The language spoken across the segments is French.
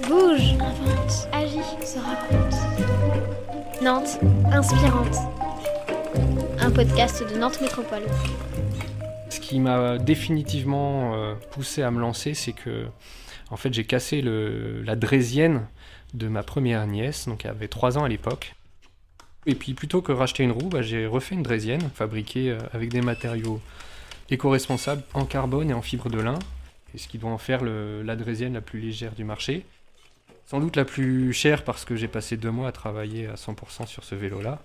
bouge, invente, agit, se raconte. Nantes, inspirante. Un podcast de Nantes Métropole. Ce qui m'a définitivement euh, poussé à me lancer, c'est que en fait, j'ai cassé le, la draisienne de ma première nièce, donc elle avait 3 ans à l'époque. Et puis plutôt que racheter une roue, bah, j'ai refait une draisienne fabriquée euh, avec des matériaux éco-responsables en carbone et en fibre de lin, et ce qui doit en faire le, la draisienne la plus légère du marché. Sans doute la plus chère parce que j'ai passé deux mois à travailler à 100% sur ce vélo-là.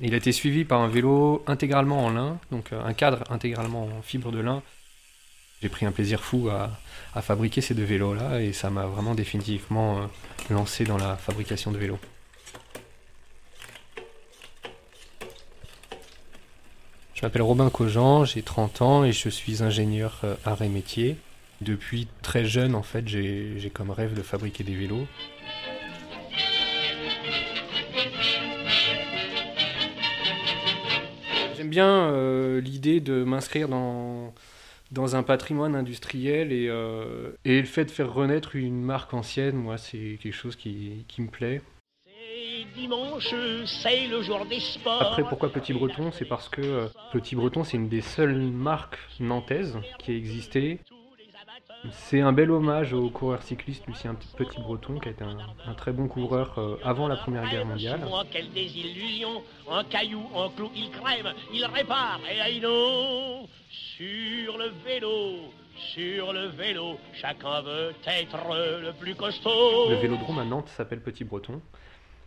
Il a été suivi par un vélo intégralement en lin, donc euh, un cadre intégralement en fibre de lin. J'ai pris un plaisir fou à, fabriquer ces deux vélos-là et ça m'a vraiment définitivement euh, lancé dans la fabrication de vélos. Je m'appelle Robin Cogent, j'ai 30 ans et je suis ingénieur euh, art et métier. Depuis très jeune, en fait, j'ai comme rêve de fabriquer des vélos. J'aime bien euh, l'idée de m'inscrire dans, dans un patrimoine industriel et, euh, et le fait de faire renaître une marque ancienne, moi, c'est quelque chose qui, qui me plaît. C'est dimanche, c'est le jour des sports. Après, pourquoi Petit Breton? C'est parce que euh, Petit Breton, c'est une des seules marques nantaises qui a existé. C'est un bel hommage au coureur cycliste Lucien Petit Breton, qui a été un, un très bon coureur euh, avant la Première Guerre mondiale. Moi, quelle désillusion Un caillou, un clou, il répare, et aïe non Sur le vélo, sur le vélo, chacun veut être le plus costaud. Le vélodrome à Nantes s'appelle Petit Breton.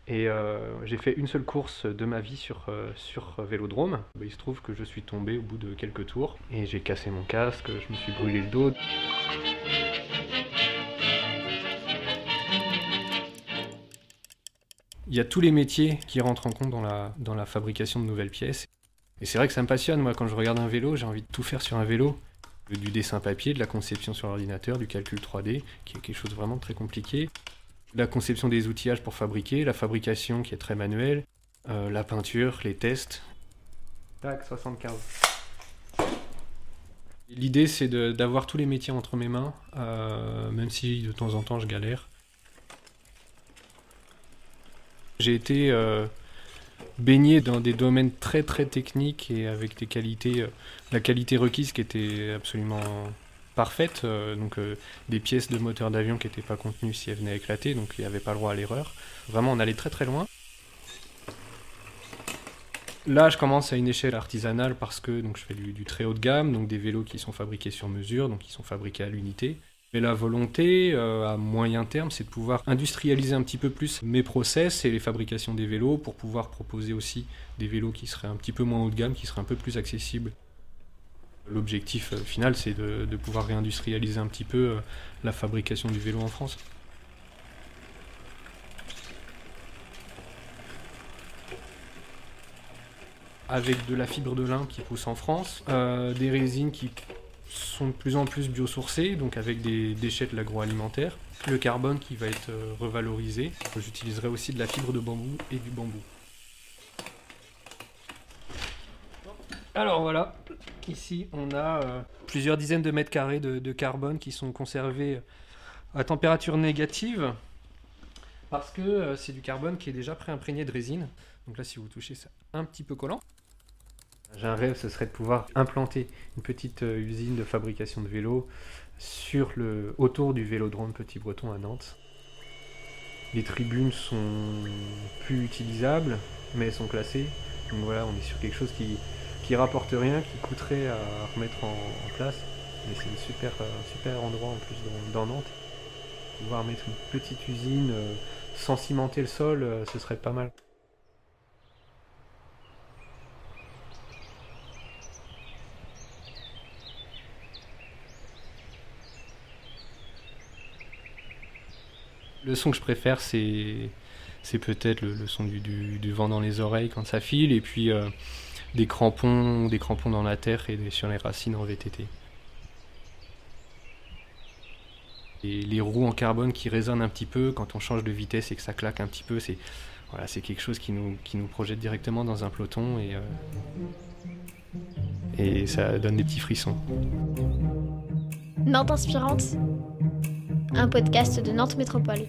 Et euh, j'ai fait une seule course de ma vie sur, euh, sur vélodrome. Bah, il se trouve que je suis tombé au bout de quelques tours et j'ai cassé mon casque, je me suis brûlé le dos. Il y a tous les métiers qui rentrent en compte dans la, dans la fabrication de nouvelles pièces. Et c'est vrai que ça me passionne, moi, quand je regarde un vélo, j'ai envie de tout faire sur un vélo. Du dessin papier, de la conception sur l'ordinateur, du calcul 3D, qui est quelque chose de vraiment très compliqué. La conception des outillages pour fabriquer, la fabrication qui est très manuelle, euh, la peinture, les tests. Tac, 75. L'idée, c'est d'avoir tous les métiers entre mes mains, euh, même si de temps en temps je galère. J'ai été euh, baigné dans des domaines très très techniques et avec des qualités, la qualité requise qui était absolument parfaite. euh, donc euh, des pièces de moteur d'avion qui n'étaient pas contenues si elles venaient à éclater, donc il n'y avait pas le droit à l'erreur. Vraiment, on allait très très loin. Là, je commence à une échelle artisanale parce que donc, je fais du, très haut de gamme, donc des vélos qui sont fabriqués sur mesure, donc qui sont fabriqués à l'unité. Mais la volonté, euh, à moyen terme, c'est de pouvoir industrialiser un petit peu plus mes process et les fabrications des vélos pour pouvoir proposer aussi des vélos qui seraient un petit peu moins haut de gamme, qui seraient un peu plus accessibles. L'objectif euh, final, c'est de, pouvoir réindustrialiser un petit peu euh, la fabrication du vélo en France. Avec de la fibre de lin qui pousse en France, euh, des résines qui sont de plus en plus biosourcées, donc avec des déchets de l'agroalimentaire, le carbone qui va être revalorisé. J'utiliserai aussi de la fibre de bambou et du bambou. Alors voilà, ici on a euh, plusieurs dizaines de mètres carrés de, carbone qui sont conservés à température négative parce que euh, c'est du carbone qui est déjà pré-imprégné de résine. Donc là si vous touchez c'est un petit peu collant. J'ai un rêve, ce serait de pouvoir implanter une petite euh, usine de fabrication de vélos sur le, autour du vélodrome Petit Breton à Nantes. Les tribunes sont plus utilisables, mais elles sont classées. Donc voilà, on est sur quelque chose qui, qui rapporte rien, qui coûterait à remettre en, place. Mais c'est un super, euh, super endroit en plus dans, Nantes. Pouvoir mettre une petite usine euh, sans cimenter le sol, euh, ce serait pas mal. Le son que je préfère, c'est c'est peut-être le, son du, vent dans les oreilles quand ça file, et puis des crampons, des crampons dans la terre et sur les racines en VTT. Et les roues en carbone qui résonnent un petit peu quand on change de vitesse et que ça claque un petit peu, c'est quelque chose qui nous, qui nous projette directement dans un peloton et, euh, et ça donne des petits frissons. Nantes inspirante. un podcast de Nantes Métropole.